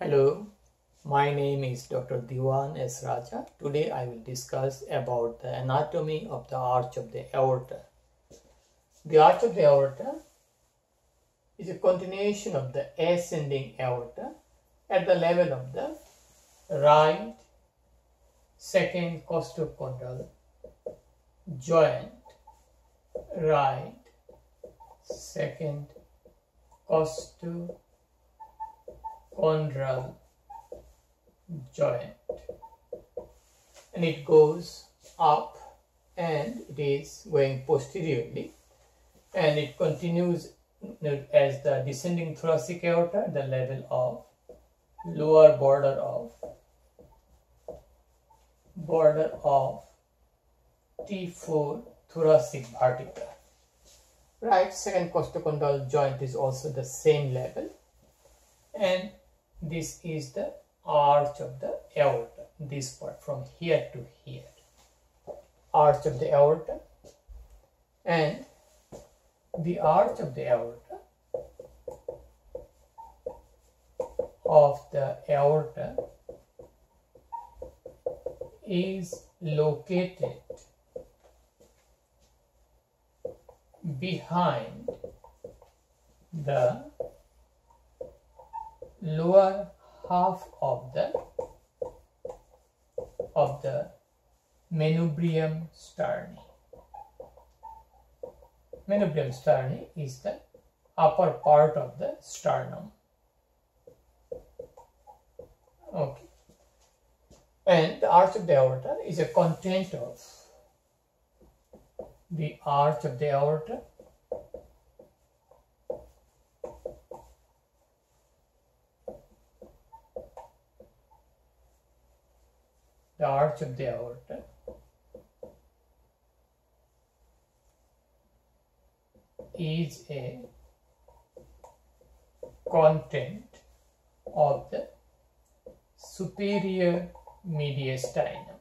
Hello, my name is Dr. Dewan S. Raja. Today I will discuss about the anatomy of the arch of the aorta. The arch of the aorta is a continuation of the ascending aorta at the level of the right second costochondral joint, right second costochondral joint. And it goes up and it is going posteriorly. And it continues as the descending thoracic aorta the level of lower border of border of T4 thoracic vertebra. Right second costochondral joint is also the same level. And this is the arch of the aorta this part from here to here. Arch of the aorta and the arch of the aorta of the aorta is located behind the lower half of the of the manubrium sterni. Manubrium sterni is the upper part of the sternum. Okay. And the arch of the aorta is a content of the arch of the aorta the arch of the aorta is a content of the superior mediastinum.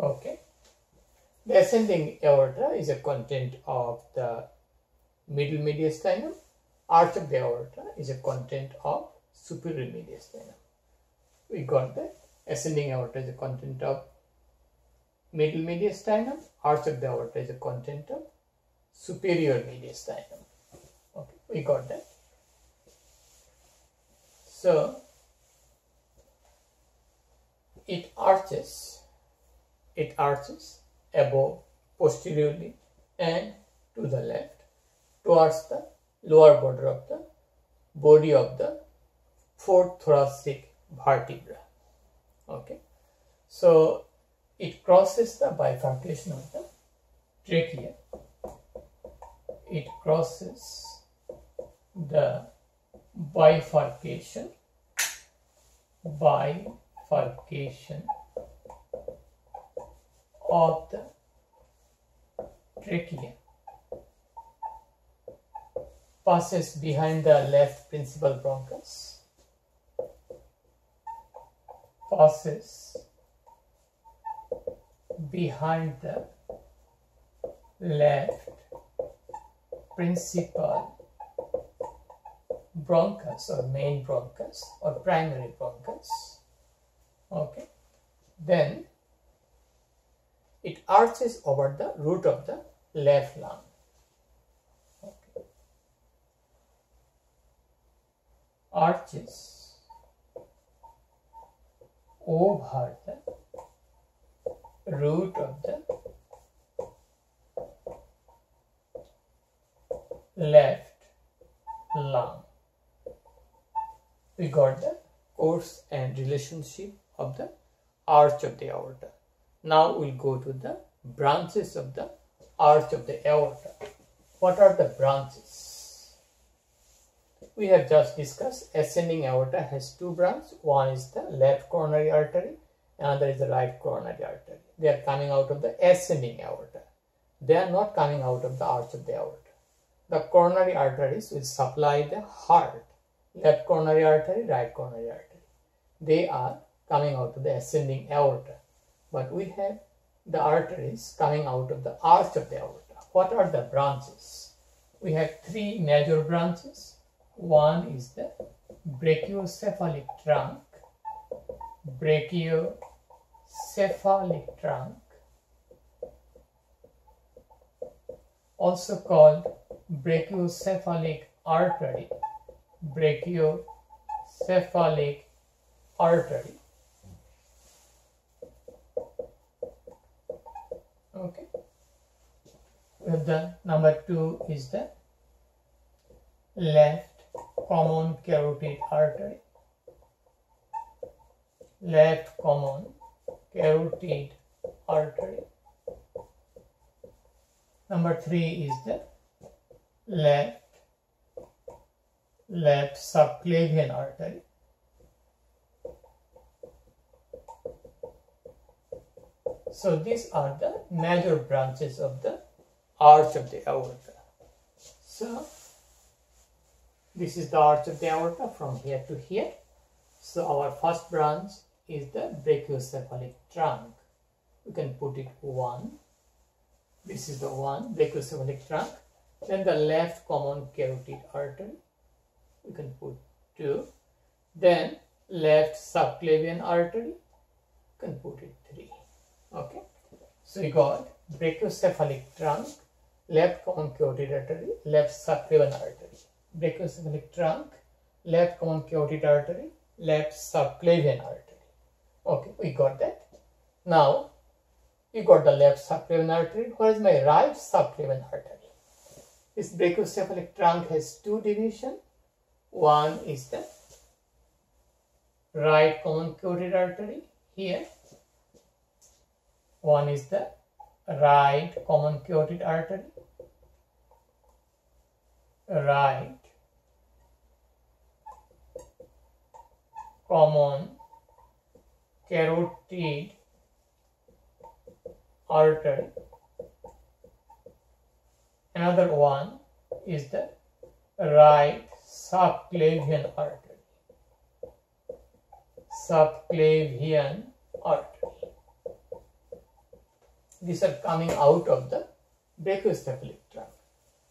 Okay. The ascending aorta is a content of the middle mediastinum. Arch of the aorta is a content of superior mediastinum. We got that. Ascending aorta is a content of middle mediastinum. Arch of the aorta is a content of superior mediastinum. Okay, we got that. So it arches, it arches above, posteriorly, and to the left towards the lower border of the body of the fourth thoracic vertebra. Okay, so it crosses the bifurcation of the trachea. It crosses the bifurcation bifurcation of the trachea passes behind the left principal bronchus. Passes behind the left principal bronchus or main bronchus or primary bronchus. Okay. Then it arches over the root of the left lung arches over the root of the left lung we got the course and relationship of the arch of the aorta. Now we'll go to the branches of the arch of the aorta. What are the branches? We have just discussed ascending aorta has two branches. One is the left coronary artery, another is the right coronary artery. They are coming out of the ascending aorta. They are not coming out of the arch of the aorta. The coronary arteries will supply the heart left coronary artery, right coronary artery. They are coming out of the ascending aorta. But we have the arteries coming out of the arch of the aorta. What are the branches? we have three major branches. One is the brachiocephalic trunk, brachiocephalic trunk, also called brachiocephalic artery, brachiocephalic artery. Okay. The number two is the left common carotid artery. Left common carotid artery. Number three is the left left subclavian artery. So these are the major branches of the arch of the aorta. So this is the arch of the aorta from here to here. So our first branch is the brachiocephalic trunk. We can put it one. This is the one brachiocephalic trunk. Then the left common carotid artery. We can put two. Then left subclavian artery. We can put it three. Okay. So you got brachiocephalic trunk, left common carotid artery, left subclavian artery. Brachiocephalic trunk, left common carotid artery, left subclavian artery. Okay, we got that. Now, you got the left subclavian artery. Where is my right subclavian artery? This brachiocephalic trunk has two divisions. One is the right common carotid artery here. One is the right common carotid artery. Right common carotid artery. Another one is the right subclavian artery. Subclavian artery. These are coming out of the brachiocephalic trunk.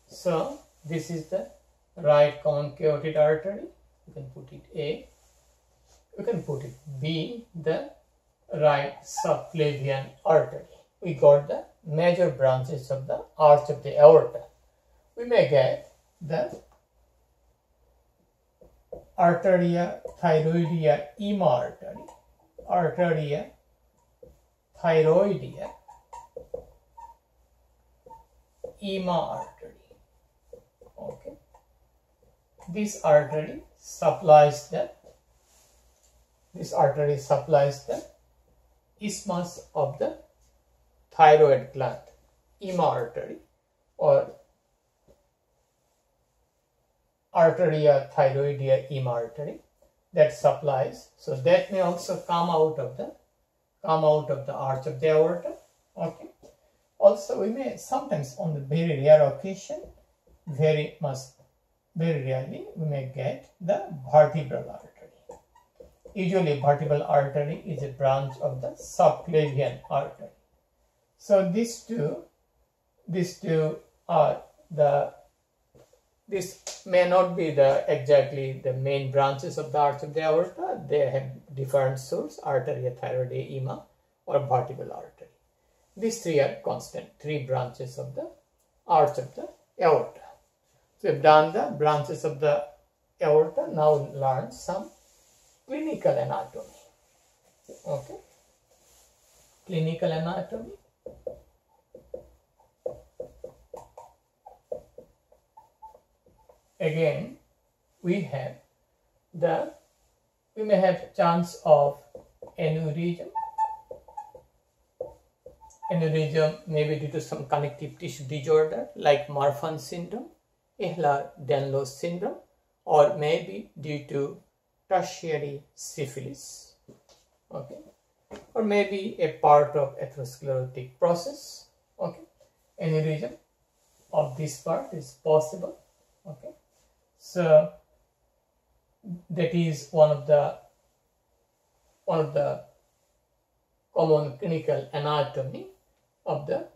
So this is the right common carotid artery. You can put it A. You can put it B, the right subclavian artery. We got the major branches of the arch of the aorta. We may get the arteria thyroidea ima artery, arteria thyroidea ima artery. Okay. This artery supplies the this artery supplies the isthmus of the thyroid gland, ima artery or arteria thyroidea ima artery that supplies. So that may also come out of the come out of the arch of the aorta. Okay. Also, we may sometimes on the very rare occasion, very much, very rarely, we may get the vertebral artery. Usually, vertebral artery is a branch of the subclavian artery. So these two, these two are the this may not be the exactly the main branches of the arch of the aorta. They have different source, arteria thyroidea ima or vertebral artery. These three are constant, three branches of the arch of the aorta. So we've done the branches of the aorta. Now learn some clinical anatomy. Okay. Clinical anatomy. Again, we have the we may have chance of aneurysm. Aneurysm may be due to some connective tissue disorder like Marfan syndrome, Ehlers-Danlos syndrome, or maybe due to tertiary syphilis. Okay, or maybe a part of atherosclerotic process. Okay, any region of this part is possible. Okay, so that is one of the one of the common clinical anatomy of the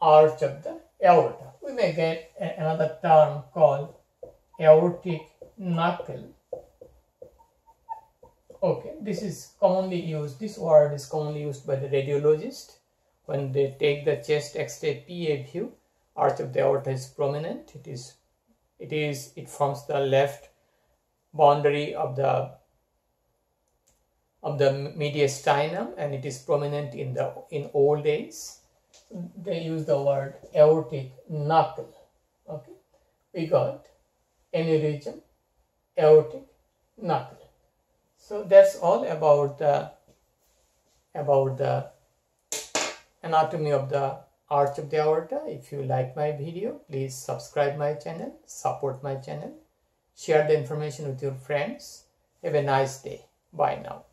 arch of the aorta. We may get another term called aortic knuckle. Okay, this is commonly used, this word is commonly used by the radiologist when they take the chest x-ray PA view, arch of the aorta is prominent. It is, it is, it forms the left boundary of the of the mediastinum and it is prominent in the in old age they use the word aortic knuckle. Okay we got aneurysm aortic knuckle so that's all about the about the anatomy of the arch of the aorta. If you like my video please subscribe my channel support my channel share the information with your friends. Have a nice day. Bye now